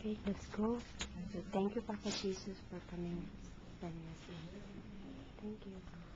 Okay, let's go. So thank you, Papa Jesus, for coming. Thank you.